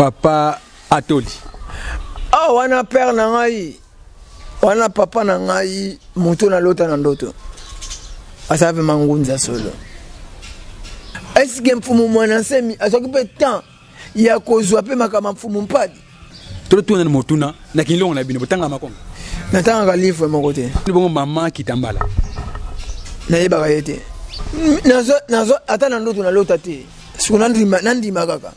papa atoli awa ah, wana père na ngai wana papa na ngai moto nalota na ndoto asala mpe mangunza solo eske mfumu mwana nsemi azwaki mpe temps ya kozwa mpe makama mfumu mpadi totuna na motuna na kinlongo na bino botanga makongo natangaka livre moko te bongo mama kitambala nayebaka ye te ata na ndoto nalota te siko nandima nandima kaka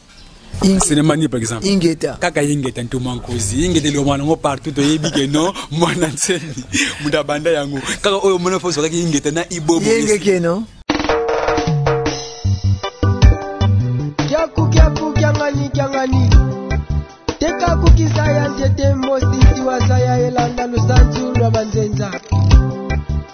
selemani par exemple ingeta kaka ingeta ntoma nkozi ingeta elobama nango partout toyebi ke no mwana nsemi moto abanda yango kaka oyo omona fo osokaki ingeta na ibobo yengeke no kiangani kiangani teka kukisa ya nzete mosisi waza ya elanda lusanzu lwa banzenza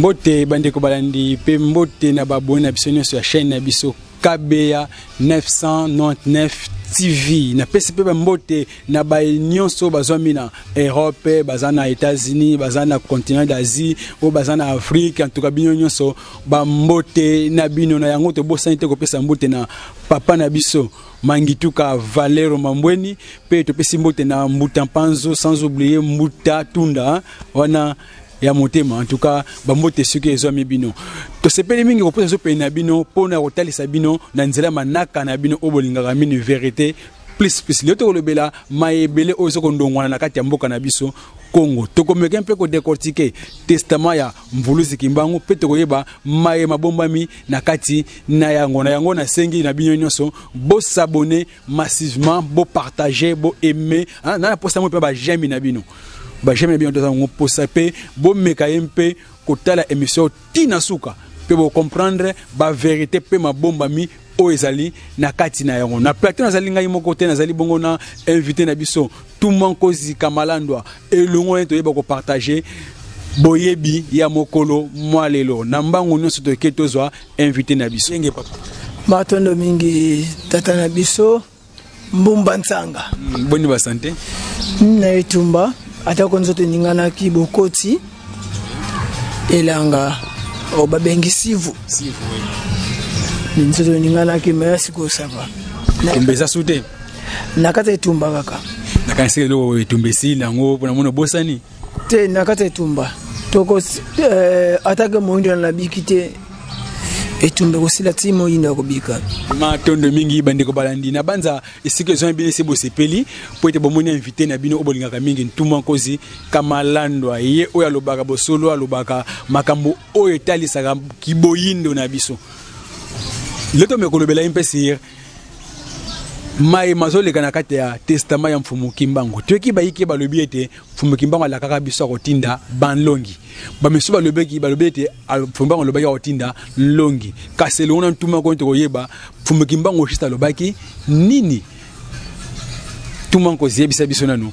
mbote bandeko balandi mpe mbote na baboni na biso nyonso ya chaîne na biso kabeya 999 tv napesi mpe bambote na baye nyonso bazwami na europe baza na états-unis baza na continent d'asie oyo baza na afrique antuka bino nyonso bambote na bino na yango tobosani te kopesa mbote na papa na biso mangituka valero mambweni mpe topesi mbote na mbuta mpanzo sans oublier mbuta tunda wana ya motema en tout cas bambote soki ezwami bino tosepeli mingi kopesa zopeli na bino mpo na kotalisa bino na nzela manaka na bino oyo bolingaka mini verité plus plus lelo tokolobela maye ebele oyo ezokondongwana na kati ya mboka na biso congo tokomeke mpe kodecortike testament ya Mvuluzi Kimbangu mpe tokoyeba maye mabombami na kati na yango. Na yango nasengi na bino nyonso bosabone massivement, bopartage, boaime ah, na naposa yango mpe bajemi na bino bajemi na bino toza yango mposa mpe bomeka ye mpe kotala emission tii na suka mpe bocomprendre baverité mpe mabombami oyo ezali na kati na yango na plateau nazali ngai moko te nazali bongo na invité na biso tuma nkozi kamalandwa elongo naye toyeba kopartage boyebi ya mokolo mwa lelo na mbangu nyonso toke tozwa invité na biso matondo mingi tata na biso mbumba nsanga hmm, boni ba sante hmm, na etumba atako nzoto eninganaki bokoti elanga oyo babengi sivu nzoto eninganaki me sikoyo sava etumba eza su te na kati ya etumba kaka nakanisi eloko etumba esili yango mpo namona obosani te na kati ya etumba toko eh, atake moyindo na nabiki te etumba ekosila ti moyindo ya kobika matondo mingi bandeko balandi na banza esika ezwami bino ese bosepeli mpo ete bomoni invité na bino oyo bolingaka mingi ntuma nkozi kamalandwa ye oyo alobaka bosolo alobaka makambo oyo etalisaka kiboyindo na biso leto mekolobela ye mpe sire maye mazoleka na kati ya testama ya mfumu kimbangu toyoki bayike balobi ete Fumbe Kimbangu alakaka biso akotinda banlongi. Bamisu balobeki balobi ete Fumbangu alobaki akotinda nlongi. Kasi elongo na ntuma koni tokoyeba Fumbe Kimbangu juste alobaki nini. Tuma nkozi yebisa biso nanu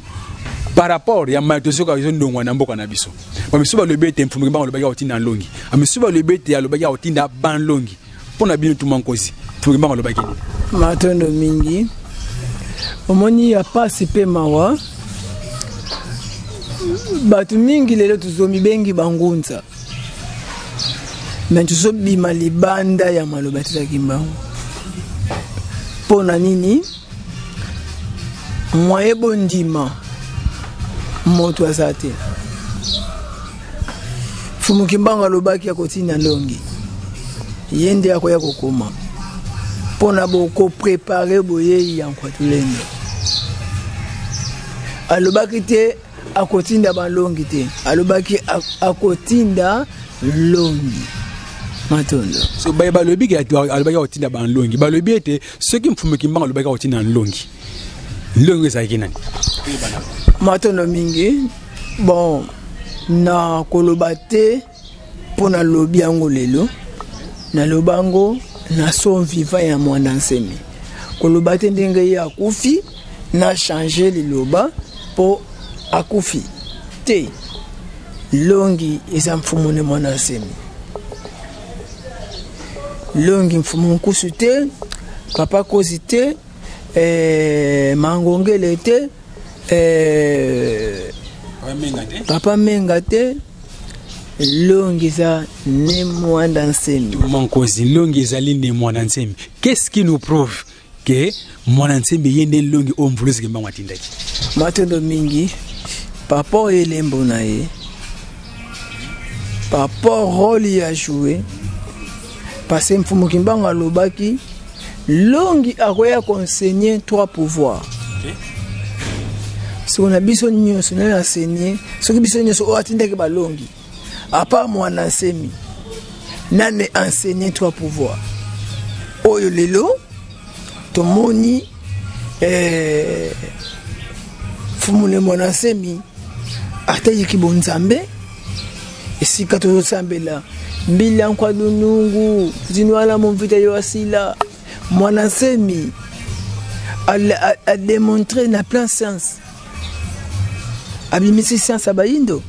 par rapport ya mayo tozoka ezo ndongwa na mboka na biso. Bamisu balobi ete Fumbe Kimbangu alobaki akotinda nlongi. Bamisu balobi ete alobaki akotinda banlongi. mpo na bino tuma nkosi tokembanga alobaki nini matondo mingi omoni ya pasi mpe mawa bato mingi lelo tozomibengi bangunza me tozobima libanda ya maloba tozalaki mbango mpo na nini mwaye bondima moto aza te Mfumu Kimbangu alobaki akotinda ndongi, ye nde akoya kokoma mpo na bokoprepare boyei ya Nkwatulendo. Alobaki te akotinda balongi te, alobaki akotinda longi matondo so baye balobi ke alobaki akotinda banlongi balobi ete soki mfumu kimbangu alobaki akotinda nlongi longo ezalaki nani matondo mingi bon na koloba te mpo nalobi yango lelo naloba yango na son vivant ya mwana nsemi koloba te ndenge ye akufi na change liloba mpo akufi te longi eza mfumu ne mwana nsemi longi mfumu nkusu te papa kozi te eh, mangongele te eh, papa menga te longi eza ne mwanda nsemi mankozi longi ezali ne mwanda nsemi qu'est-ce qui nous prouve ke mwana nsembe ye nde longi oyo mvuluzi kembango atindaki matondo mingi papa oyo elembo na ye papa role ya joue parce mfumu kimbango alobaki longi akoya konsenye trois pouvoir soko na biso nyonso nani asenye soki biso nyonso oyo atindaki balongi apart mwana nsemi nani ensenye trois pouvoir oyo lelo tomoni eh, fumule mwana nsemi ateyiki bonzambe esika tozosambela mbila nkwa lunungu zinwala momvita yo asila mwana nsemi ademontre na plan science abimisi science ya bayindo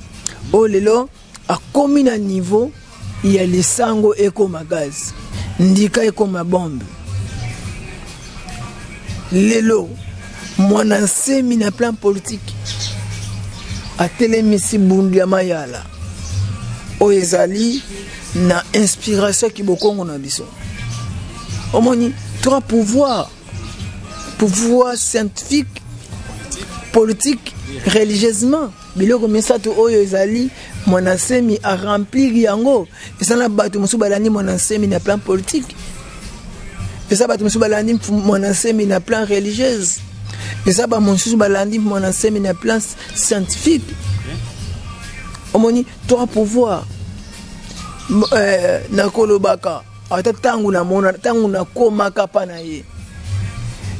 oyo oh, lelo akomi na niveau ya lisango ekoma gaze ndika ekoma bombe lelo mwana nsemi na plan politike atelemisi bundu ya mayala oyo ezali na inspiration kibokongo na biso omoni trois pouvoir pouvoir scientifique politique religieusement biloko misato oyo ezali mwana nsemi aremplir yango eza na bato mosusu balandi mwana nsemi na plan politique eza bato mosusu balandi mwana nsemi na plan religieuse eza bamosusu balandi mwana nsemi na plan scientifique omoni trois pouvoir euh, nakolobaka ata ntango namona ntango nakomaka mpa na ye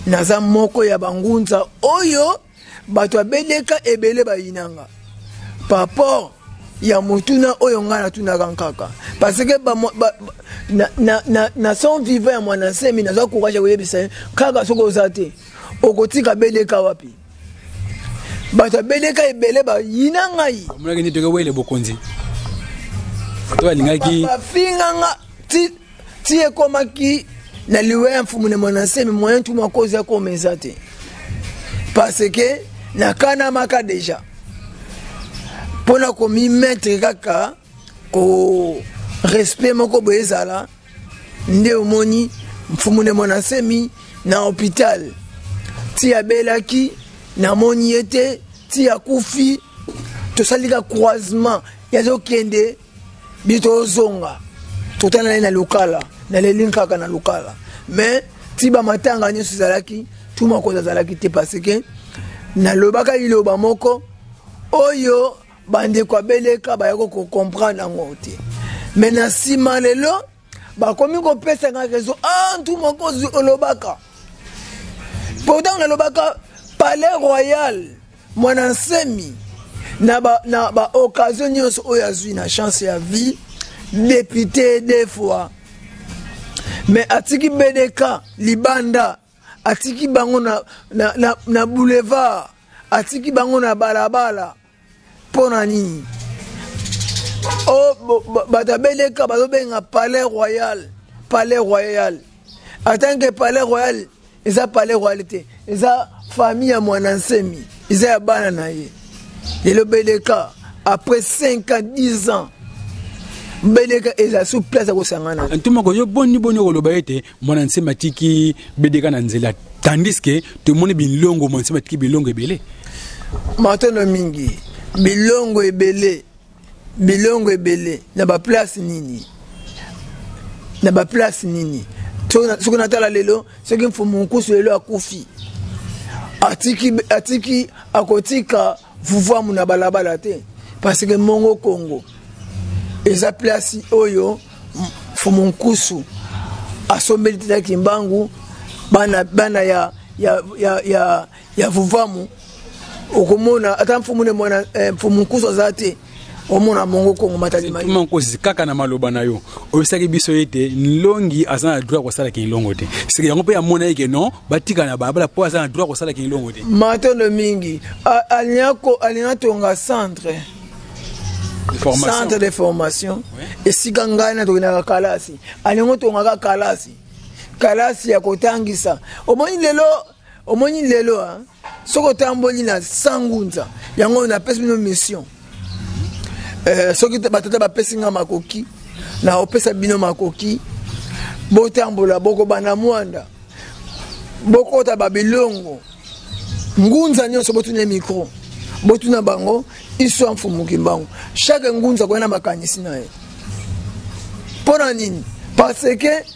naza moko ya bangunza oyo bato ya bdk ebele bayinanga par rapport ya motuna oyo ngai natunaka nkaka parce que ba, ba, na, na, na, na son vivant ya mwana nsemi naza courage ya koyebisa ye kaka soki oza te okotika beleka wapi bato ya beleka ebele bayina ngai omonaki nini toke wele bokonzi to alingaki bafinga nga ti ekomaki na liwa ya mfumu na mwana nsemi moyen tu makozi akoma eza te parce que nakanamaka deja mpo na komimetre kaka ko respect moko boye ezala nde omoni mfumu na mwana nsemi na hopital ti abelaki namoni ye te ti akufi tosali ka croisement yazokende biso tozonga totana ye na lokala naleli kaka na lokala mais ti bamatanga nyonso ezalaki tu makonzi azalaki te parce que nalobaka liloba moko oyo bandeko abeleka bayaki kocomprendre yango te me na nsima lelo bakomi kopesa nga rezo antu ah, mokozi olobaka pourtant nalobaka palais royal Mwana Nsemi, na ba, na ba occasion nyonso oyo azwi na chance ya vie depute deux fois mais atiki BDK libanda atiki bango na, na, na, na boulevard atiki bango na balabala mpo na nini oh, bato ya BDK bazobenga palais royal palais royal atanke palais royal eza palais royal te eza famille ya mwana nsemi eza ya bana na ye lelo beleka après 5 ans 10 ans bedeka eza su place ya kosangana ntoma koyo boni boni okoloba ete mwana nsemi atiki bedeka na nzela tandis ke tomoni bilongo mwana nsemi atiki bilongo ebele matono mingi bilongo ebele bilongo ebele na baplace nini na baplace nini soki natala lelo soki mfumu nkusu lelo akufi atiki, atiki akotika vuvuamu na balabala te parce que mongo kongo eza place oyo mfumu nkusu asombeli tata kimbangu bana, bana ya, ya, ya, ya, ya vuvamu okomona ata mfumu ne mwana eh, mfumu nkusu aza te omona mongo kongo matalimaima nkosi kaka na maloba na yo oyebisaki biso ete nlongi aza na droit kosala kinlongo te seke yango mpe amona eke non batika na balabala mpo aza na droit kosala kinlongo te matondo mingi alingi atonga centre centre de formation esika ngai natokendaka kalasi alingi otongaka kalasi kalasi ya kotangisa omoni lelo omoni lelo soki otamboli na sangunza yango oyo napesi bino mission eh, soki batata bapesi nga makoki na opesa bino makoki botambola bokobanda mwanda bokota babilongo ngunza nyonso botuna mikro botuna bango iso ya mfumu kimbangu chaque ngunza koya na makanisi na ye mpo na nini parce que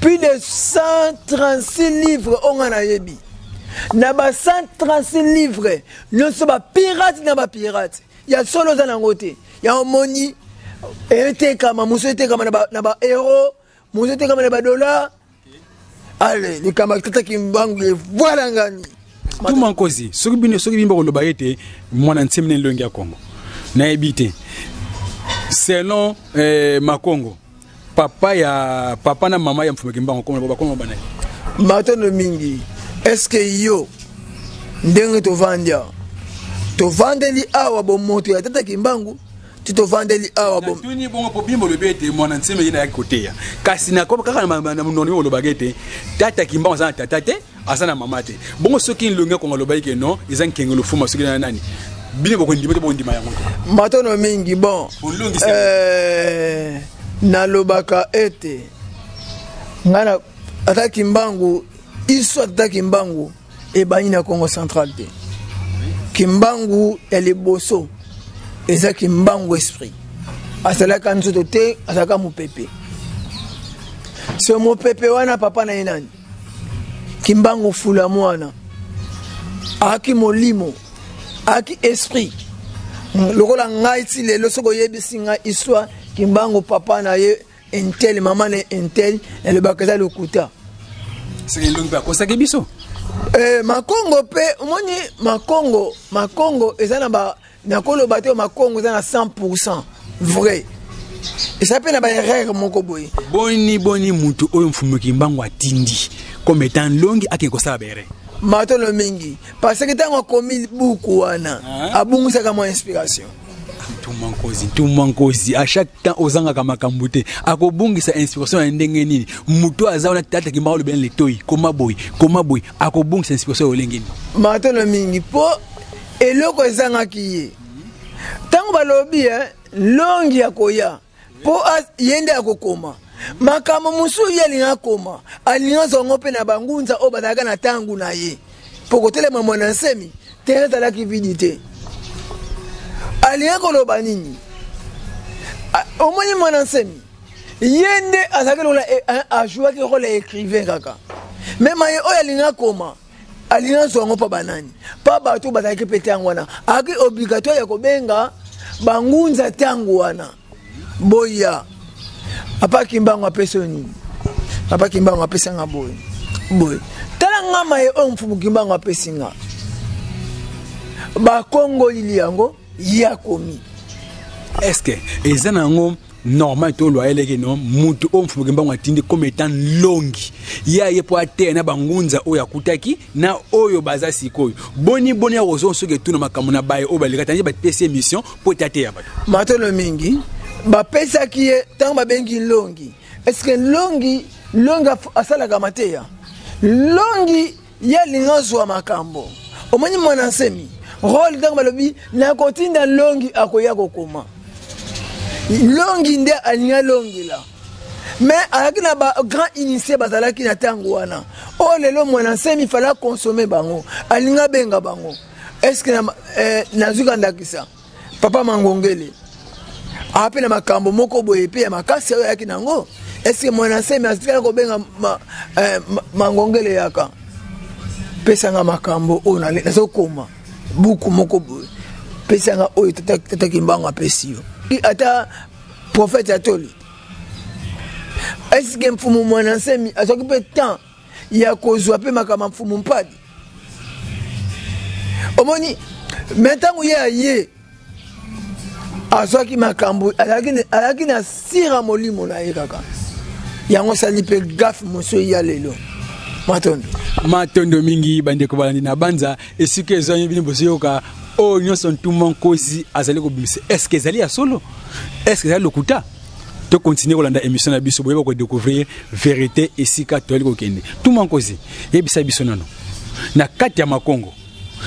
Plus de 136 livres oyo nga nayebi na ba 136 livres nyonso bapirate na bapirate ya solo oza nango te ya omoni etekama mosu etekama na baeuro mosu etekama na badolar ale likambo atataki mbangu evoila ngani tuma nkozi soki bino soki bino bakoloba ete mwana nsemene elongi ya kongo nayebi te selon eh, makongo papa ya papa na mama ya mfumu kimbangu koma baba koma bana matondo mingi est-ce que yo ndenge tovandi awa tovandeli awa bomoto ya tata kimbangu ti tovandeli awa tuni bongo mpo bimbo olobi ete mwana nsima ye nayaki koteya kasi nakomi kaka na mononi olobaka ete tata kimbangu aza na tata te aza na mama te bongo soki nlongi akonga alobaki ke non eza nkenge lofuma soki na nani bino bokondima te bokondima yango te matono mingi bon euh, nalobaka ete ngai ata kimbangu iso ata kimbangu ebani na congo central te kimbangu ya liboso eza kimbangu esprit azalaka nzoto te azalaka mopepe se mopepe wana papa na ye nani kimbangu fula mwana aki molimo aki esprit hmm, lokola ngai ti lelo soki oyebisi ngai histoire kimbangu papa na ye intel mama na intel elobaka eza lokuta akosaki biso eh, makongo mpe omoni makongo makongo eza na ba Nakoloba te makongo eza na 100% vrai. Eza pe na ba erreur moko boye. Boni boni mutu oyo mfumu Kimbangu atindi comme étant longi ake kosala ba erreur. Matolo mingi parce que ntango akomi buku wana ah. abungisaka mwa inspiration. ntuma nkozi ntuma nkozi a chaque temps ozangaka makambo te akobungisa inspiration ya ndenge nini moto aza wana tata kimaka olobela letoi koma boye koma boye akobungisa inspiration ya olenge nini matolo mingi mpo eloko ezangaki ye ntango balobi eh, longi ya koya mpo ye nde akokoma makambo mosusu ye alinga akoma alinga azwa yango mpe na bangunza oyo bazalaka na ntango na ye mpo kotelema mwana nsemi te ezalaki vidi te alinga koloba nini omoni mwana nsemi ye nde azalaki lokola ajouaki eh, role ya écrivain kaka mema ye oyo alinga akoma alingi azwa yango mpo banani mpo bato bazalaki mpe ntango wana ayaki obligatoire ya kobenga bangunza ntango wana boya papa kimbangu apesi oyo nini papa kimbangu apesi nga boye boye tala nga maye oyo mfumu kimbangu apesi nga bakongolili yango ye akomi est ce que eza na yango normal to loyer leke non mutu oyo mfubuke mbango atindi comme étant longi ye aye mpo ateya na bangunza oyo akutaki na oyo baza sikoyo boni boni akozwa soki etuna makambo na baye oyo balekata nde bapesi émission mpo ete ateya bato matolo mingi bapesaki ye ntango babengi longi est ce que longi longi asalaka mateya longi ye alingi azwa makambo omoni mwana nsemi role ntango balobi nakotinda longi akoya kokoma longi nde alingi alongela me azalaki na bagrand initie bazalaki na ntango wana oyo oh, lelo mwana nsemi fala konsome bango alingi abenga bango eske eh, nazwi ka ndakisa papa mangongele ape na makambo moko boye mpe ya makasi oyo ayaki na yango eske mwana semi atikala kobenga ma, eh, ma, mangongele yaka pesanga makambo oyo nazokoma buku moko boye pesanga oyo tata kimbangu apesi yo ata profete ya toli eske mfumu mwana nsemi azwaki mpe temps ya kozwa mpe makambo ya mfumu mpadi omoni me ntango ye aye azwaki makambo azalaki na sira molimo na ye kaka yango osali mpe gafe mosusu ya lelo matondo matondo mingi bandeko balandi na banza esika ezwami bino bozoyoka oyo nyonso ntuma nkosi azali kobimisa eske ezali ya solo eske ezali lokuta to continuer kolanda émission na biso boyeba kodécouvrir vérité esika toyali kokende tuma nkozi yebisa biso nano na kati ya makongo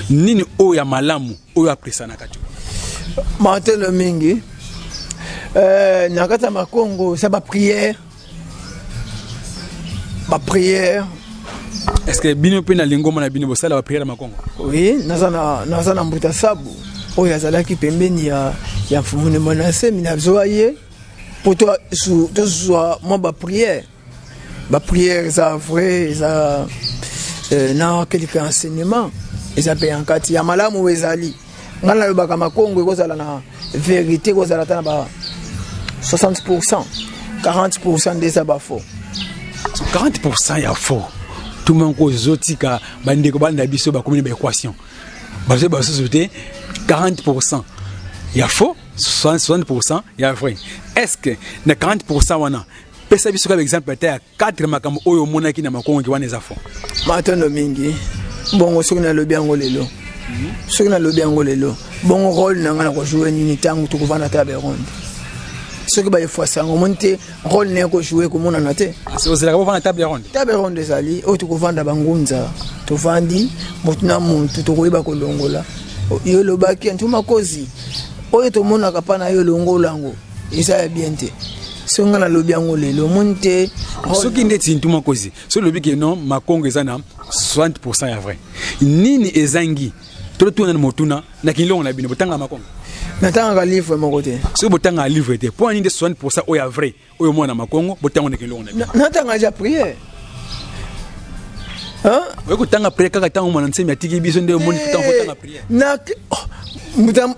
nini oyo ya malamu oyo apresanaka te matelo mingi euh, na kati ya makongo eza baprière baprière est ce que bino mpe na lingomba na bino bosala bapriere makongo oui naza na, naza na mbuta sabu oyo azalaki pembeni ya, ya mfumune manase minazwa ye mpo tozwa mwa bapriere bapriere eza vrai eza euh, na quelque enseignement eza mpe ya nkati ya malamu oyo ezali ngai nalobaka makongo ekozala na verité ekozala ata na ba 60 pourcent 40 pourcent nde eza bafaux 40 pourcent ya faux tumanko ezotika bandeko bana na biso bakomi na baéquation bazali basusu te 40 pourcent ya faux 60 pourcent ya vrai est ce que na 40 pourcent wana pesa biso kaka exemple ata ya 4 makambo oyo omonaki na makongoki wana eza fond matondo mingi bongo soki nalobi yango lelo mhm. soki nalobi yango lelo bongo role na ngai nakojoue nini ntango tokovanda ta beronde soki baefwasa yango omoni te role na ye kojoue ekomonana te ozalaka bovanda table ronde table ronde ezali oyo tokovanda bangunza tovandi motu na motu tokoyeba kolongola yo olobaki ntuma kozi oyo tomonaka mpa na yo longola yango eza ya bien te so ngai nalobi yango lelo omoni te soki ndeti ntuma kozi so lobi ke non makongo eza na 60 pourcent ya vrai nini ezangi totuna na motuna na kinlongo na bino botanga makongo natangaka livre moko te soki botangaka livre te mpo nini nde 60 pourcent oyo ya vrai oyo mwana makongo botango na kinlongo na bino natanga ja priere oye kotanga priere kaka ntango mwana nsemi atiki biso nde omoni ntango kotanga priere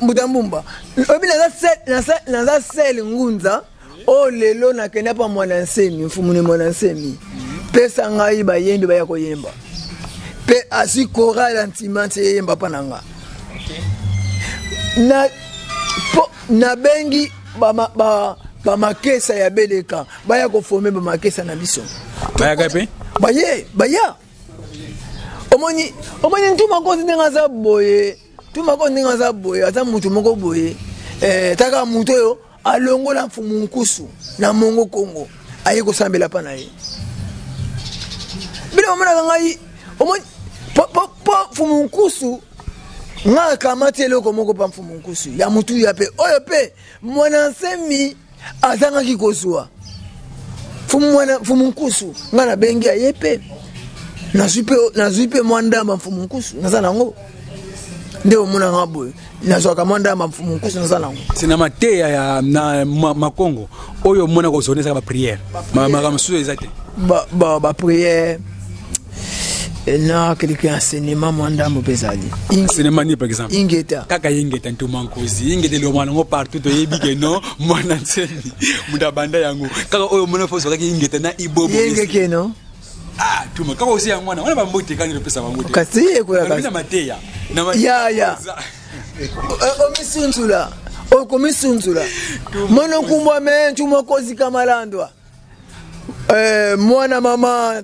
mbuta mbumba oyebi naza sele ngunza oyo oh, lelo nakenda mpa mwana nsemi mfumune mwana nsemi pesa ngai bayembi baya koyemba mpe asi koral ya ntima nse eyemba mpa na nga na po nabengi bamakesa ba, ba ya beleka baya kofome bamakesa na biso bayaka mpe baye baya omoni omoni ntuma nkozi ndenge aza boye tuma ko ndenge aza boye aza moto moko boye eh, taka moto oyo alongola mfumu nkusu na mongo kongo aye kosambela mpa na ye bino omonaka ngai omoni po mfumu nkusu ngai akamati eloko moko mpa mfumu nkusu ya motuya mpe oyo mpe mwana nsemi azangaki kozwa mfumu mwana mfumu nkusu ngai nabengi ya ye mpe nazwi mpe mwa ndamba mfumu nkusu naza nango nde omona nga boye nazwaka mwa ndamba mfumu nkusu naza nango se na mateya ya na makongo oyo omona kozonezaka bapriere makambo mosusu eza te bapriere ba, ba na keleke enseignement mwa ndambo mpe ezali enseignement nini par exemple ingeta kaka ingeta ntoma nkozi ingeta elobama nango partout toyebi ke no mwana nsemi moto abanda yango kaka oyo omona fo ozokaki ingeta na ibobo yengeke no ah tuma kaka osi yango wana wana bambote kani lopesa bambote kasi ekoyaka mateya ya ya omisunzula okomisunzula monokumbwa me ntuma okozika malandwa eh, mwana mama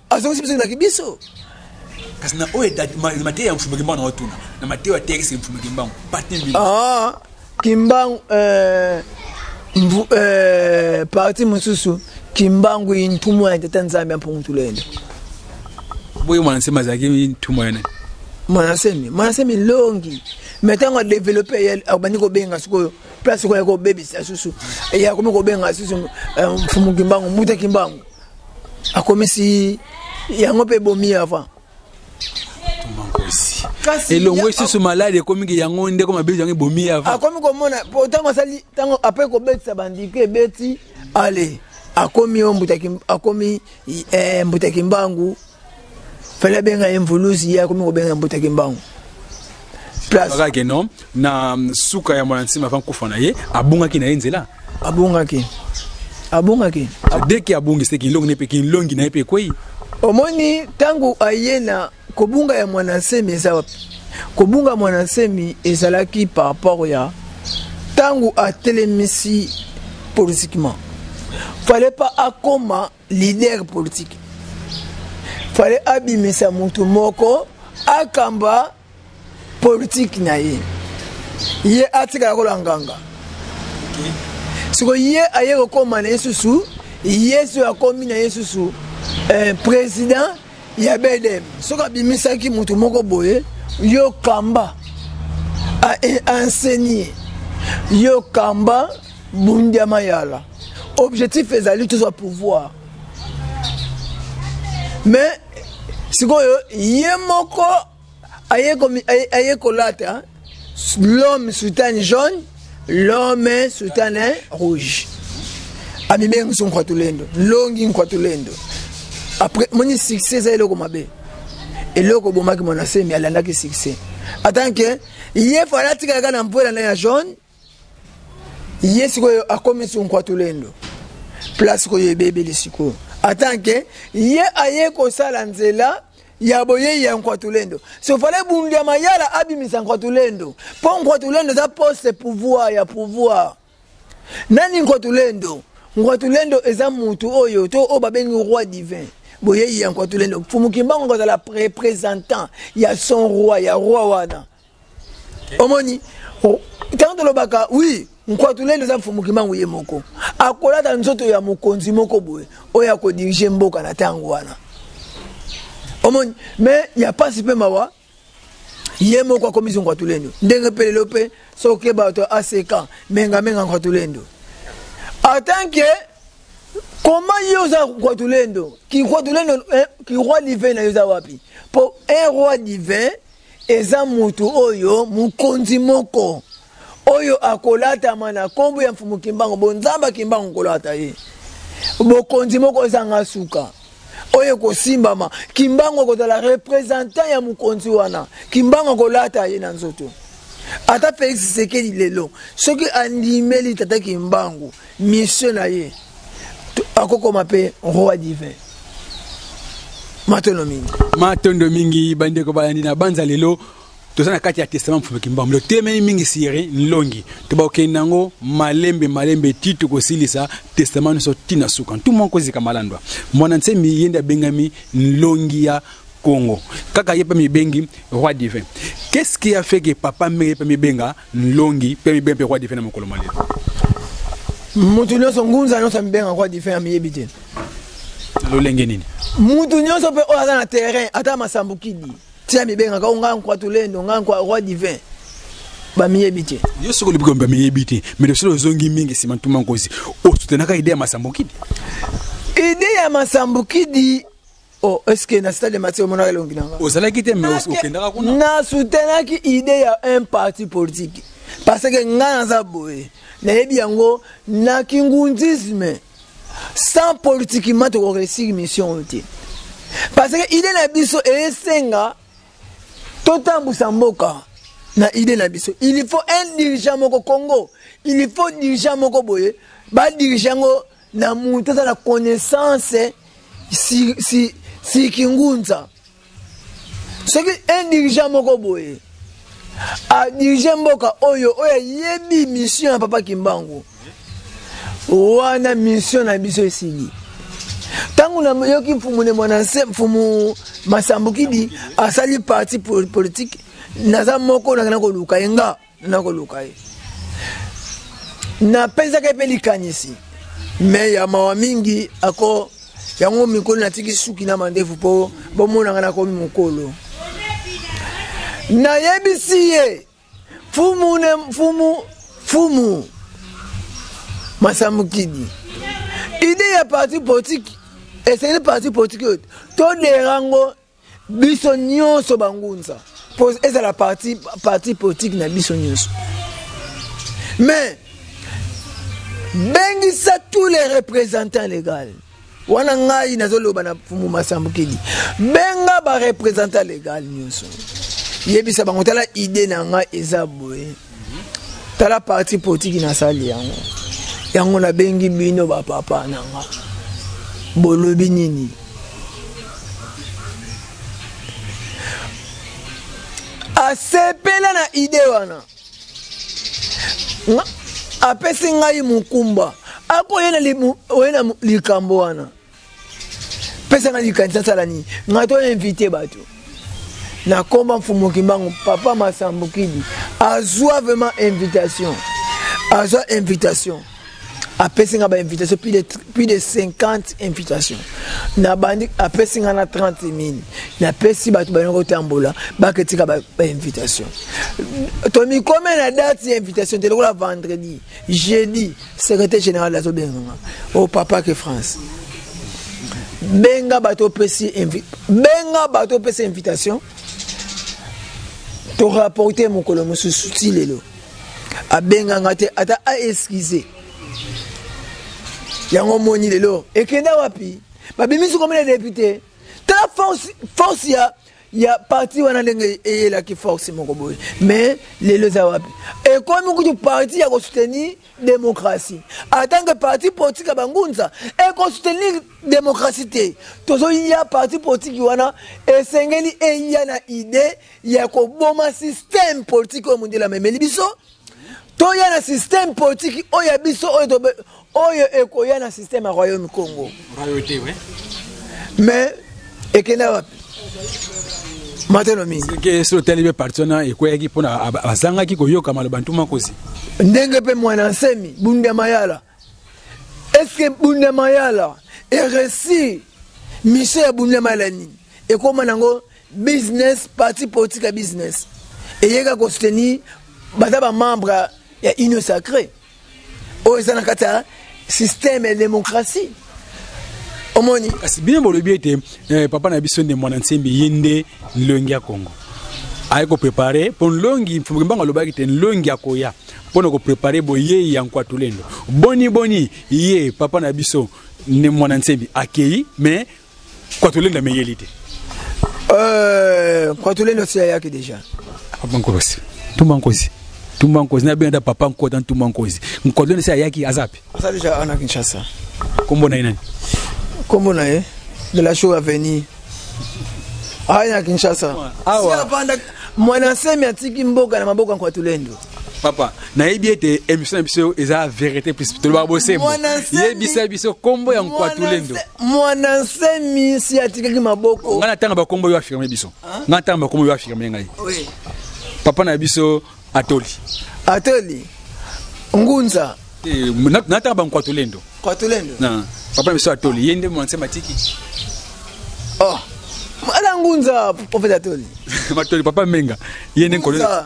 azongisi biso naki biso kasi na oyo mateya ya mfumu kimbangu na otuna na mateya ya tekisi mfumu kimbangu patembi ah, kimbangu eh, mvu, eh, parti mosusu kimbangu intumu ya tata nzambe ampungutula yende boye mwana nsema azalaki ntumu ya nani mwana nsemi mwana nsemi longi me ntango adevelope abandi kobenga sikoyo place oyo ya kobebisa susu yakomi kobenga susu eh, mfumu kimbangu mbuta kimbangu akomisi yango mpe bomi avant elongo lisusu maladi ekomi ke yango ndeko mabezo yango ebomi avant akomi komona po ntango asali ntango apres kobetisa bandike ebeti ale akomi oyo mbutaki akomi eh, mbutaki mbangu fale abenga ye mvuluzi ye akomi kobenga ye mbotaki mbangu akake no na mm, suka ya mwana nsima avant kufa na ye abungaki na ye nzela abungaki abungaki deke abungisi kinlongi ne mpe kinlongi na ye mpe ekwei omoni ntango aye na kobunga ya mwana nsemi eza wapi kobunga mwana nsemi ezalaki par rapport ya ntango atelemisi politiquement fallait pas akoma leader politique fale abimisa moto moko akamba politike na ye ye atikala kola nganga siko ye aye kokoma na ye susu yesu akomi na ye susu eh, président ya bedem soki abimisaki moto moko boye yo kamba aenseigne yo kamba bundia mayala objectif ezali tozwa pouvoir mais sikoyo ye moko aye kolata l'homme soutane jaune l'homme soutane rouge amibengi so nkwatulendo longi nkwatulendo après moni succès eza eloko mabe eloko obomaki mwana semi alandaki succès atanke ye fo alatikaka na mpoela na ya jaune ye sikoyo akomi sunkwatulendo place sikoyo ebebeli sikoyo atanke ye aye kosala nzela ya boyei ya nkwatulendo sofale bundu ya mayala abimisa nkwatulendo mpo nkwatulendo eza poste pouvoir ya pouvoir nani nkwatulendo nkwatulendo eza mutu oyo to oyo babengi roi divin boyei ya nkwatulendo mfumu kimbangu akozala representant ya son roi ya roi wana omoni ntango tolobaka wi nkwatuleli eza mfumu kimbangu ye moko akolata nzoto ya mokonzi moko boye oyo akodirige mboka na ntango wana omoni me ya mpasi mpe mawa ye moko akomisi nkwatulendo ndenge mpe lelo mpe soki bato aseka mengamenga nkwatulendo atanke koma ye oza nkwatulendo kinkwatulendo eh, kiroi divin na yo eza wapi mpo un roi divin Eza mutu oyo mukonzi moko oyo akolatama na kombo ya mfumu kimbangu bonzamba kimbangu nkolata ye bokonzi moko ezanga suka oyo ekosimbama kimbangu akozala representant ya mokonzi wana kimbangu akolata ye na nzoto ata felix sekeli lelo soki andimeli tata kimbangu mission na ye akokoma mpe roi divin matondo mingi matondo mingi bandeko balandi na banza lelo toza na kati ya testament mfumu kimbambo totemeli mingi siri nlongi tobakokende yango malembe malembe ti tokosilisa testament nyonso ntina suka ntumonkozika malandwa mwana nsembi ye nde abengami nlongi ya Congo. Kaka ye pe mibengi roi divin. Qu'est-ce qui a fait que papa Meye pe mibenga Nlongi pe mibenga pe roi divin na mokolo malelo? Mutu nyonso ngunza nyonso mibenga roi divin ya miyebi te. Lolenge nini? Mutu nyonso pe oyo aza na terrain ata masambukidi tia mibenga ka onga nkwa tulendo nga nkwa roi divin bamiyebi te yo soki olobi kolobi bamiyebi te mais losola ozongi mingi nsima ntuma nkozi osutenaka ide ya masambukidi ide ya masambukidi Oh, est-ce que na stade de match omonaka elongi na nga ozalaki te mais okendaka kuna na soutenaki idée ya un parti politique parce que nga naza boye nayebi yango na kingundisme sans politiquement tokoresir mission oyo te parce que idée na biso esenga totambusa mboka na idée na biso il faut un dirigeant moko congo il faut dirigeant moko boye badirige yango na mutu aza na connaissance si, si, si kingunza soki un dirigeant moko boye adirige mboka oyo oyo ayebi mission ya papa kimbangu wana mission na biso esili ntango nayoki mfumu ne mwana nse mfumu masambukidi asali parti politique naza moko nakenda koluka ye nga nakoluka ye napesaka ye mpe likanisi me ya mawa mingi ako yango mikolo natiki suki na mandefu mpo bomonaka nakomi mokolo nayebisi ye fumu ne fumu fumu masamukidi ide ya parti politiki esengeli parti politiki oyo todera yango biso nyonso bangunza ezala parti, parti politique na biso nyonso mais bengisa tous les représentants légal wana ngai nazoloba na fumu masambukeli benga barepresentant légal nyonso yebisa bango tala idée na ngai eza boye tala parti politiki nasali yango yango nabengi bino bapapa na nga bolobi nini asepela na ide wana apesi ngai mokumba akoye na likambo wana pesa nga likanisa asala nini nga to invite bato na komba mfumu kimbangu papa masambukidi azwa vraiment invitation azwa invitation apesi nga bainvitation plus de, plus de 50 invitation nabandi apesi nga na 30 mine napesi bato balingi kotambola baketika bainvitation ba tomikome na date ya invitation te lokola vendredi jeudi secrétaire général azo benga nga o oh, papa ke france benga bato opesi benga bato opesa invitation torapporte mokolo mosusu ti lelo abenga nga te ata aeskize yango omoni lelo ekenda wapi babimisi komina depute tala force ya ya parti wana ndenge eyelaki force moko boye mais lelo eza wapi ekomi kutu parti ya kosoutenir démocratie atant que parti politique ya bangunza ekosoutenir démocratie te tozoya parti politique wana esengeli eya na idée ya koboma système politique oyo mondele amemeli biso toya na système politique oyo ya biso oyo oyo ekoya na système ya royaume congo mais ekenda wapi matelo mingi soki otali mpe parti wana ekweyaki mpona azangaki koyoka maloba ntuma kozi ndenge mpe mwana nsemi bunda mayala estce bunda mayala eresi mission ya bunda mayala nini ekóma nango business parti politique ya business eyeka kosoutenir baza bamembre ya union sacré oyo eza na kati ya système ya démocratie omoni kasi bino bolobi ete eh, papa na biso nde mwana nsembe ye nde longi ya kongo aye koprepare mpo nlongi mfumuki mbango alobaki te nlongi akoya mpo na koprepare boyei ya nkwatulendo boni boni ye papa na biso nde mwana nsembe akei mais kwatolenda meyeli te euh, kwatolenda osi ayaki déjà papa nkosi tumba nkosi tumba nkosi nabenga ata papa nkota ntumba nkosi nkwatolenda si ayaki aza pe aza déjà ana kinshasa kombo na ye nani kombo na ye de la show avenir aya na kinshasa awa mwana nsemi atiki mboka na maboko ya nkwatulendo papa nayebi ete émission na biso eza verité plus tolobaka bosembo yebisa biso nkombo ya nkwatulendo mwana nsemi si atikaki maboko ngai natanga bakombo yo afirme biso ngai natanga bakombo yo afirme ngai papa na biso atoli atoli ngunza eh, natanga bankwatulendo kwatulendo papa na biso atoli ye nde mwana nsemi atiki oh. ala ngunza profeta atoli matoli papa menga ye nde nkolo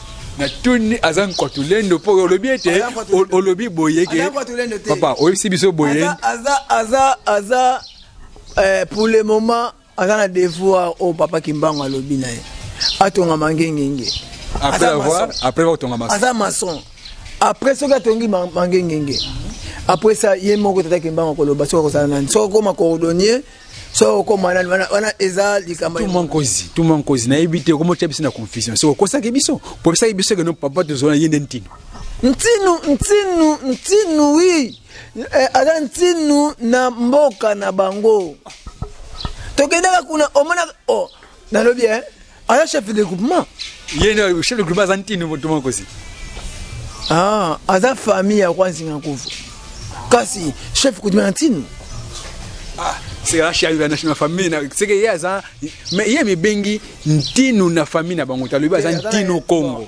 na tuni aza nkwatu lendo mpo olobi ete olobi boye ke papa oyebisi biso boye aza aza aza eh, pour le moment aza na devoir oyo papa kimbango alobi na ye atonga mangengenge après avoir après atonga mason aza mason après soki atongi mangengenge après ça ye moko tata kimbango koloba soki akozala nani soki akoma coordonnier so okoma nani wana, wana eza likambo tuma nkozi tuma nkozi nayebi te okomotya biso na confusion so okosaki biso popesaki biso keno papa tozona ye nde ntino ntinu ntinu ntinu wi eh, aza ntinu na mboka na bango tokendaka kuna omonaka oh, nalobi eh, aza chef de groupement ye chef de groupement aza ntini moto mokosi ah, aza famille ya roi nzinga nkovu kasi chef kudima na ntini ah, seka ashalula na famille na seke ye aza me ye mibengi ntinu na famille na bango talobi aza ntinu kongo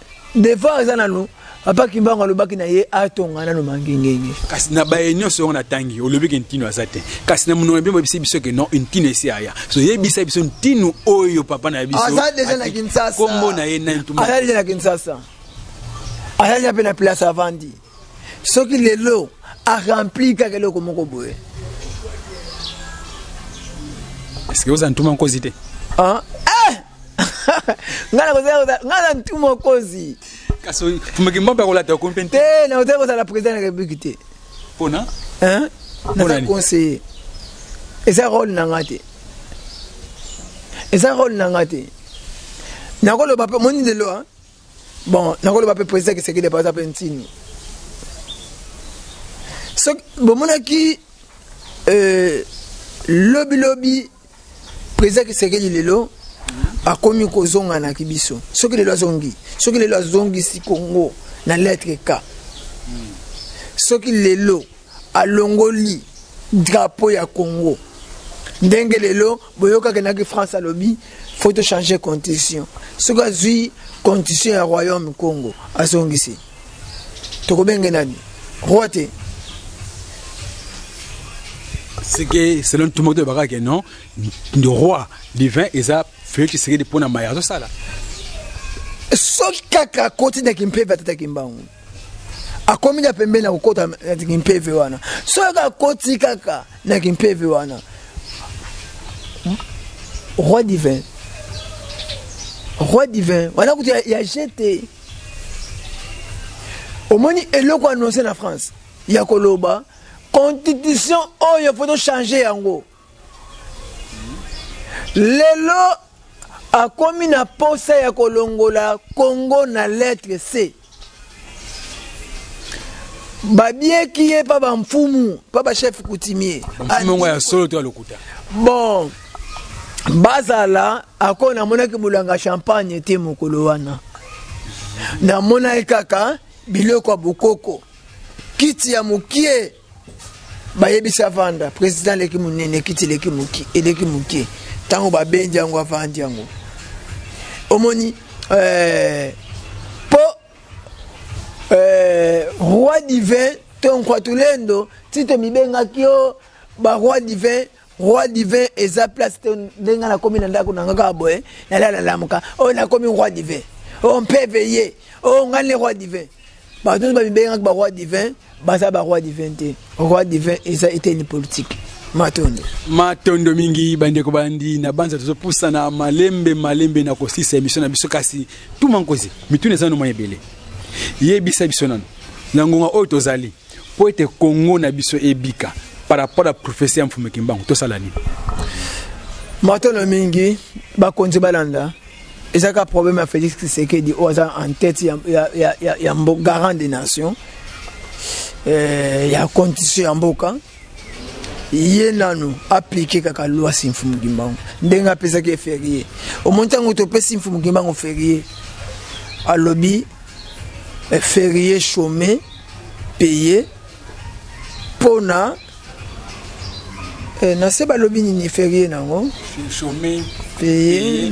devant eza nanu papa kimbangu alobaki na ye atonga nanu mangengenge kasi na baye nyonso yango natangi olobi ke ntino aza te kasi na monoko mpe boyebisi biso ke non ntino esi aya so yebisa biso ntino oyo papa na biso aza deja na kinsasa kombo na ye nani aza deja na kinsasa aza deja mpe na place avandi soki lelo arempli kaka eloko moko boye eske oza ntuma nkozi te ah, eh! ngai naza ntuma nkozi kasi fumaki mbamba kolata okomi mpe te nakozali kozala président ya république te mpona naza conseiller eza role na ngai te eza role na ngai te nakoloba mpe moni lelo bon nakoloba mpe président kisekedi epa aza mpe ntini so bomonaki euh, lobilobi président kisekedi lelo akomi kozonga na kibiso soki lelo azongi soki lelo azongisi kongo na lettre k soki lelo alongoli drapeau ya congo ndenge lelo boyokaka naki france alobi faut tochange constitution soki azwi constitution ya royaume congo azongisi tokobenge nani roi te seke selon tout moto ebaka ke non roi divin eza felix tshisekedi mpo na maye azosala soki kaka akoti na kimpeve atataki mbangu akomi na pembeni ya kokota na kimpeve wana soki akoti kaka na kimpeve wana roi divin roi divin wana kutu ya, ya jete omoni eloko annonce na france ya koloba constitution oyo fo tochange yango lelo akomi na posa ya kolongola congo na lettre c babieki ye mpa bamfumu mpa bachef coutumier mfumu ya solo to ya lokuta bon bazala ako namonaki molanga champagne te mokolo wana namonaki kaka biloko ya bokoko kiti ya mokie bayebisi avanda président eleki monene ekiti eleki moke ntango babendi yango avandi yango omoni eh, po eh, roi divin to nkwatulendo ti tomibengaki yo baroi divin roi divin eza place te ndenge nga nakomi na ndako na nga kaka boye nalala nalamuka oyo oh, nakomi roi divin oyo oh, mpe veye oyo oh, nga nde roi divin bato nyonso bamibengaki baroi divin baza baroi divin te roi divin eza eteni politike matondo matondo mingi bandeko bandi na banza tozopusana malembe malembe na kosisa emission na biso kasi tuma nkozi mituna eza nano mwa ebele yebisa biso nano na ngonga oyo tozali Mpo ete Congo na biso ebika par rapport à prophetie ya Mfumu Kimbangu tosala nini? Matono mingi bakonzi balanda eza ka problème ya Félix Tshisekedi oyo aza en tête ya, ya, ya, ya, ya mbo, garant des nations eh, ya constitution ya mboka ye nanu aplike kaka loi si Mfumu Kimbangu ndenge apesaki ye ferie omoni ntango topesi Mfumu Kimbangu ferie alobi eh, ferie chôme paye mpo na eh, na se balobi nini ferie nango paye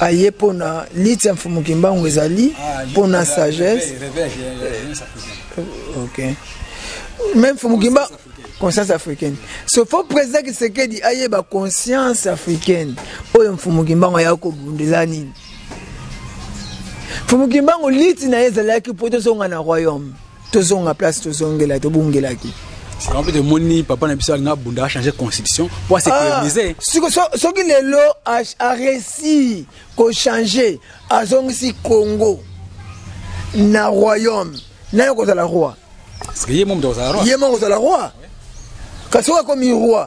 aye mpo na liti ya mfumu kimbangu ezali ah, mpo na sagesse ok même mfumu kimbangu conscience africaine so fo président kisekedi ayeba conscience africaine oyo mfumu kimbangu ayaki kobundela nini Mfumu Kimbangu liti na ye ezalaki mpo tozonga na royaume tozonga place tozongela tobungelaki en fait omoni papa na biso alingi abunda achange constitution mpo asekomise ah, soki lelo aresi kochange azongisi congo na royaume nayo kozala roi ye moko kozala roi kasi oyo akomi roi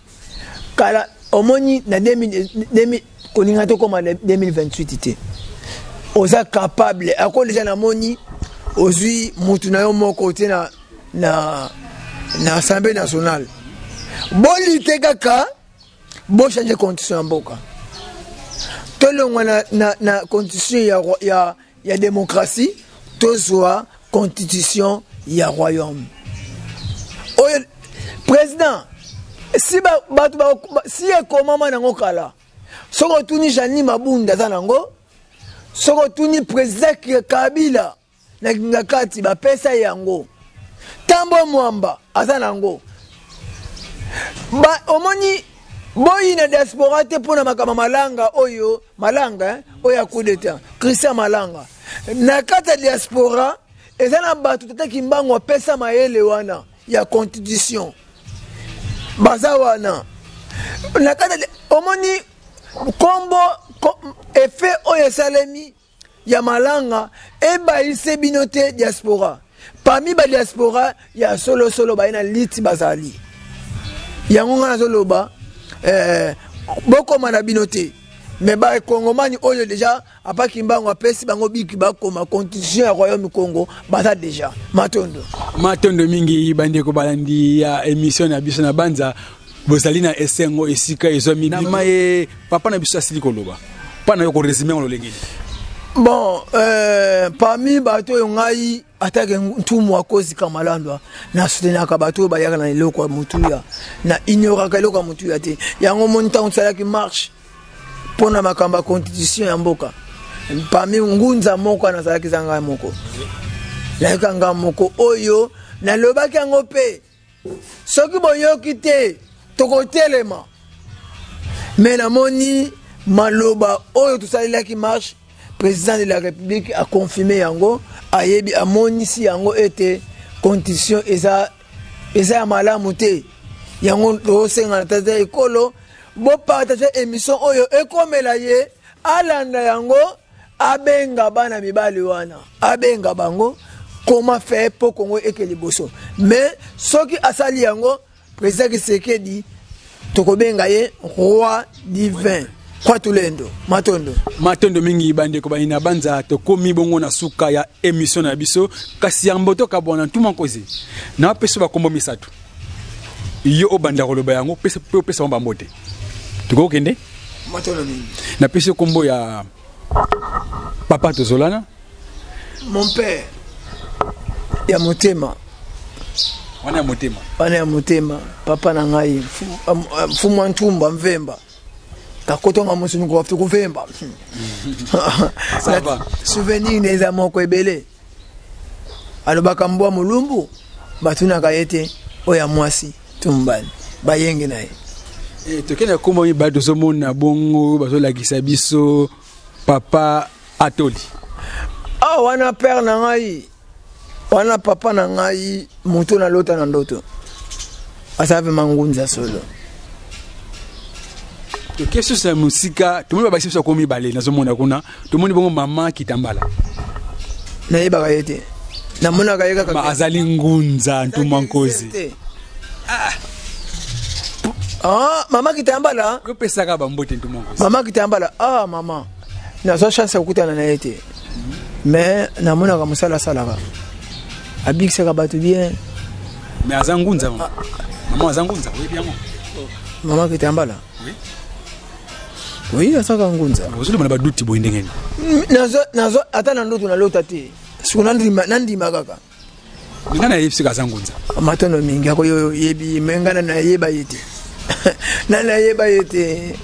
kala omoni na 2000 kolinga tokoma na 2028 te oza capable ako deja namoni ozwi mutu na yo moko otie na, na, na assemblée nationale bolite kaka bochange constitution ya mboka tolongwa na, na, na constitution ya, ya ya demokrasi tozwa constitution ya royaume oyo président si bato ba, ba, si ekomama nango kala soki otuni janini mabunda aza nango soki otuni président kabila na kingakati bapesa ye yango tambo mwamba aza nango omoni boyi na diaspora te mpo na makambo malanga oyo malanga eh, oyo akudeta christian malanga na kati ya diaspora eza na bato tata kimbangu apesa mayele wana ya constitution baza wana na kati omoni nkombo efe oyo esalemi ya malanga ebayise bino te diaspora parmi ba diaspora ya solo solo baye na liti bazali yango ngai nazoloba eh, bokoma na bino te me bakongomani oyo deja apa kimbangu apesi bango biki bakoma constitution ya royaume congo baza deja matondo matondo mingi bandeko balandi ya émission na biso na banza bozali na esengo esika ezwami na maye papa na biso asili koloba mpo na yo koresume yango lolenge bon euh, parmi bato oyo ngai atake ntumu akozika malandwa nasutenaka bato oyo bayaka na eloko ya motuya na ignoraka eloko ya motuya te yango omoni ntango tosalaki marche mpo na makambo ya constitution ya mboka parmi ngunza moko wana azalaki za ngai moko nayaka ngai moko oyo nalobaki yango mpe soki boyoki te tokotelema me namoni maloba oyo tosalelaki marche président de la république aconfirme yango ayebi amonisi yango ete constitution eza eza ya malamu te yango tokosengana tata ekolo bopartage émission oyo ekomela ye alanda yango abenga bana mibali wana abenga bango comment faire mpo kongo eke liboso mais soki asali yango président kisekedi tokobenga ye roi divin kwa tulendo matondo matondo mingi bandeko bayina banza tokomi bongo na suka ya emission na biso kasi ya mboto kabwana ntuma nkozi na bapesa bakombo misato yo obanda koloba yango mpe opesa bango mbote tokokende napesi yo nkombo ya papa tozolana mon père ya motema wana ya motema wana ya motema papa na ngai mfumu wa ntumba mvemba kakotonga mosunukofti kuvemba souvenir neza moko ebele alobaka mbwa molumbu batunaka ye te oyo ya mwasi to mobali bayenge na ye eh, tokende na nkombo mibale tozomona bongo bazolakisa biso papa atoli awa ah, wana père na ngai wana papa na ngai moto nalota na ndoto aza mpe mangunza solo toke susu ya mosika tomoni babakisi biso akomi bale nazomona kuna tomoni bongo mama kitambala nayebaka ye te namonaka ye kaka azali ngunza ntuma nkozi ah. ah, mama kitambala opesaka bambote ntuma nkozi mama kitambala ah mama nazwa chance ya kokutana na ye te mais namonaka mosala asalaka abikisaka bato bien mais aza ngunza mama aza ngunza oyebi yango mama kitambala oui. oui asaka ngunza ozolima na baduti boye ndenge nini mm, ata na ndoto nalota te siko nandima kaka nga nayebisi ka aza ngunza matono mingi ako yo oyebi me nga nayeba ye te na nayeba ye te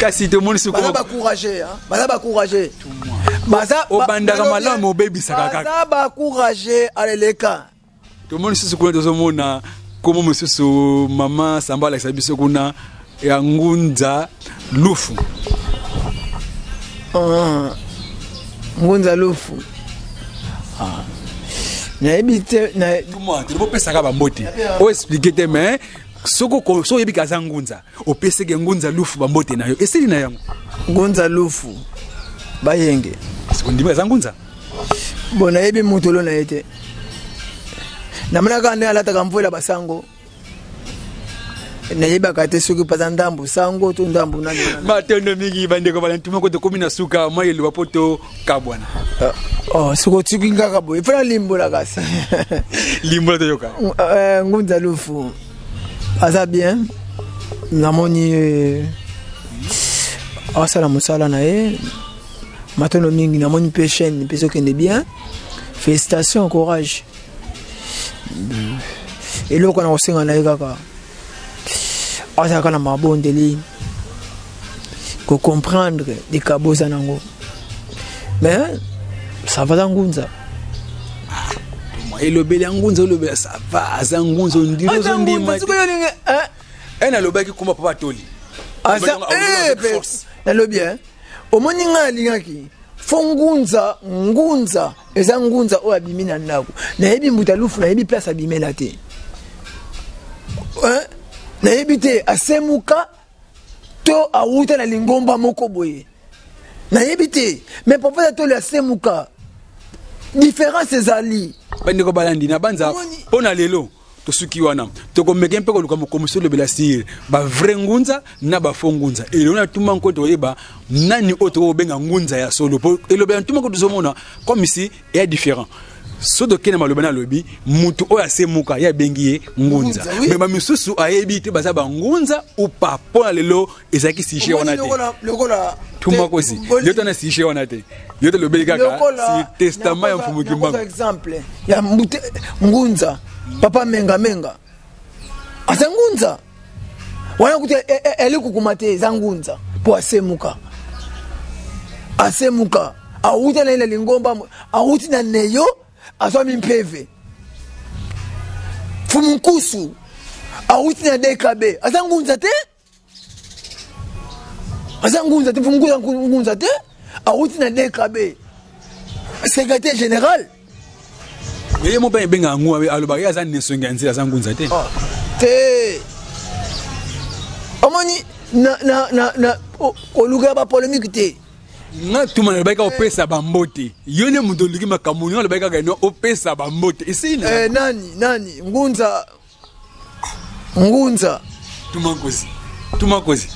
kasi tomoni sikobaza bacourage baza bacourage baza obandaka malamu obebisaka kaka baza bacourage aleleka tomoni susu kuna tozomona komo mosusu mama samba alakisa biso kuna ya ngunza lufu ah, ngunza lufu ah. nayebi te tobopesaka bambote oexplike te mais soki oyebi ke aza ngunza opeseke ngunza lufu bambote na yo esili na yango ngunza lufu bayenge ondimi aza ngunza bo nayebi motolo na ye te namonaka nde alataka mvwela basango nayebaka te soki mpaza ndambo sango to ndambo nani matondo mingi bandeko balantuma ko tokomi na suka mai eloba mpo tokabwana ah, oh, soki otiki ngaka boye mpo nalimbolaka se limbola toyoka eh, ngunza lufu aza bien namoni euh, asala mosala na ye matono mingi namoni mpe chaîne mpe ezokende bien félicitation courage eloko na kosenga na ye kaka azalaka na mabondeli ko comprendre likabo oza nango mais sava za ngunza elobeli ya ngunza olobela sava aza ngunza ondiri ozondima e nalobaki kuma papa atoli nalobi e omoni ngai alingaki fo ngunza ngunza eza ngunza oyo abimi na ndako nayebi mbuta lufu nayebi place abimela te nayebi te asemuka to awuta na lingomba moko boye nayebi te mais papa ya toli asemuka différence ezali bandeko balandi na banza mpo na lelo tosuki wana tokomeke mpe koluka mokomisi olobela sire bavrai ngunza na bafo ngunza elelo na ntuma nko toyeba nani oyo tokobenga ngunza ya solo mpo elobela ntuma nko tozomona comme si ya différent soki tokei na maloba nalobi motu oyo asemuka ye abengi ye ngunza me bamisusu ayebi te baza bangunza upa mpo na lelo ezalaki sujet wana te tumakosi yo to na sujet wana te yo te lobeli kaka si testament ya mfumu kimbangu exemple ya ngunza papa menga menga aza ngunza wana kutu e, e, eli kukuma te eza ngunza mpo asemuka asemuka awuta na ye na lingomba awuti na neyo azwami mpeve fumu nkusu awuti na dkb aza ngunza te aza ngunza te mpungu ya ngunza te awuti na dkb secrétaire général ye mo mpe ebengaka ngu alobaka ye aza nesongi ya nzela aza ngunza te ah, te omoni olukaka bapolémique te nga tuma nalobaki kaka opesa bambote yo nde moto oluki makambo nini alobaki kaka eno opesa bambote esili eh, nani nani ngunza ngunza tumankozi tumankozi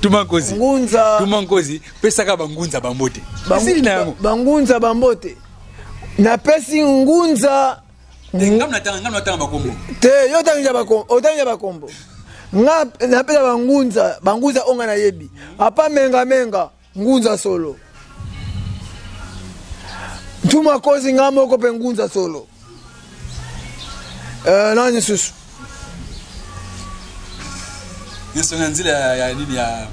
tumankozi ngunza tumankozi pesaka bangunza bambote esili na yango bangunza bambote napesi ngunza te yo otangisa bakombo nga napesa bangunza bangunza onga nayebi apa mengamenga menga. Ngunza solo. Ntuma kozi nga moko pe ngunza solo. Euh, nani susu? Yesu na nzila ya nini ya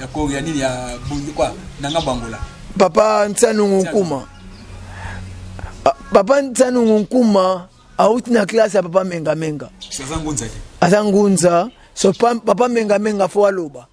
ya ko ya nini ya bundu kwa nanga bangola. Papa Nsanungu Nkuma. Ah, papa Nsanungu Nkuma auti na classe ya papa Menga Menga. Aza ngunza. Aza ngunza. So papa Menga Menga fo aloba.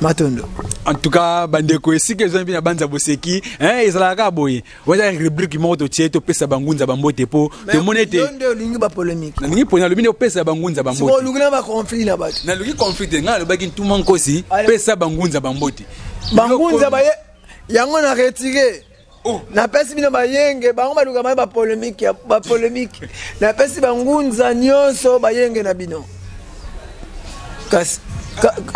matondo en tout cas bandeko esika ezwami mpe na banza boseki eh, ezalaka kaka boye waza rubrike moko totie topesa bangunza bambote mpo tomoni ete olingi bapolemike nalingi mpo nalobi nde opesa bangunza bamboteoluki na baconflit na bato naluki conflit te ngai nalobaki ntuma nkosi pesa bangunza bambote bangunza baye yango na retire Oh. napesi bino bayenge bango baluka mai bapolemike bapolemike napesi bangunza nyonso bayenge na bino kasi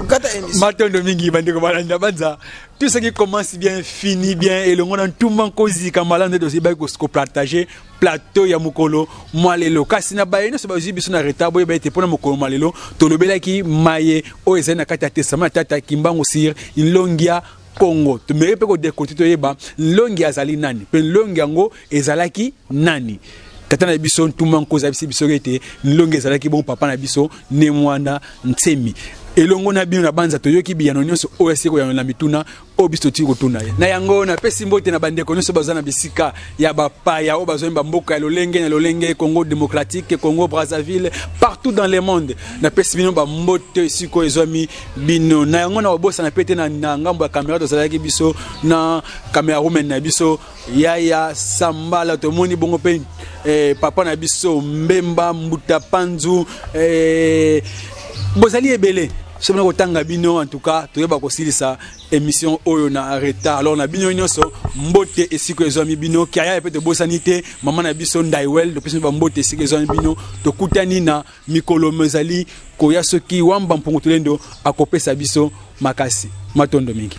kata emission matondo mingi bandeko balanda banza tout ce qui commence bien fini bien elongo na ntuma nkozi kamala nde tozali baki kopartage plateau ya mokolo mwa lelo kasi na baye nyonso bazwi biso na retard boyeba ete mpo na mokolo mwa lelo tolobelaki maye oyo ezali na kati ya testament ya tata kimbangu sir ilongia Congo tomeke mpe kodekote toyeba nlongi azali nani mpe nlongi yango ezalaki nani tata na biso ntuma nkoza bisi biso ete nlongi ezalaki bongo papa na biso ne mwana nsemi elongo na bino na banza toyoki biyano nyonso oyo asili koyanola mituna oyo biso totiki kotuna ye na yango napesi mbote na bandeko nyonso baza na bisika ya bapaya oyo bazwami bamboka ya lolenge na lolenge congo démocratique congo brazzaville partout dans le monde napesi bino bambote sikoyo ezwami bino na yango na kobosana mpe te na, na ngambo ya kamera tozalaki biso na kamera rumen na biso yaya sambala tomoni bongo mpe eh, papa na biso mbemba mbuta panzu eh, bozali ebele soki nakotanga bino en tout cas toyeba kosilisa émission oyo na retard alors na bino nyonso mbote esika ezwami bino kiaya mpe tobosani te mama na biso ndaiwel topesi bambote esika ezwami bino tokutani na mikolo mizali koya soki wamba mpungu tulendo akopesa biso makasi matondo mingi